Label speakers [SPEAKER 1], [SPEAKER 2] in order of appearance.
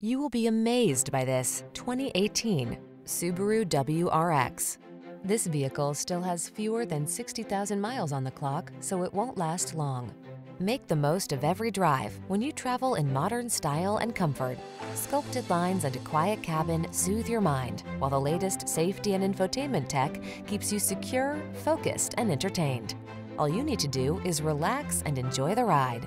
[SPEAKER 1] You will be amazed by this 2018 Subaru WRX. This vehicle still has fewer than 60,000 miles on the clock, so it won't last long. Make the most of every drive when you travel in modern style and comfort. Sculpted lines and a quiet cabin soothe your mind, while the latest safety and infotainment tech keeps you secure, focused, and entertained. All you need to do is relax and enjoy the ride.